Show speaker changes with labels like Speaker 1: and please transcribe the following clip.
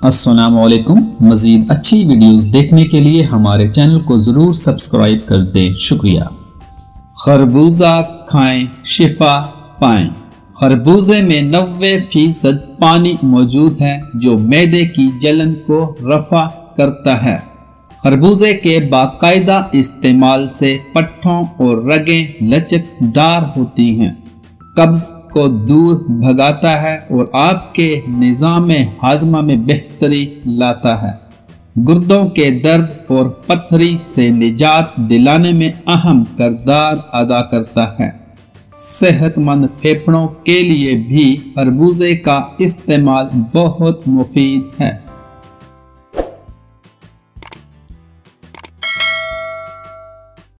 Speaker 1: असलकुम मज़ीद अच्छी वीडियोस देखने के लिए हमारे चैनल को ज़रूर सब्सक्राइब कर दें। शुक्रिया। खरबूजा खाएँ, शिफा पाएँ। खरबूजे में नब्बे फ़ीसद पानी मौजूद है, जो मैदे की जलन को रफा करता है। खरबूजे के बाकायदा इस्तेमाल से पट्ठों और रगें लचकदार होती हैं। कब्ज को दूर भगाता है और आपके निज़ाम हाजमा में बेहतरी लाता है। गुर्दों के दर्द और पत्थरी से निजात दिलाने में अहम करदार अदा करता है। सेहतमंद फेफड़ों के लिए भी खरबूजे का इस्तेमाल बहुत मुफीद है।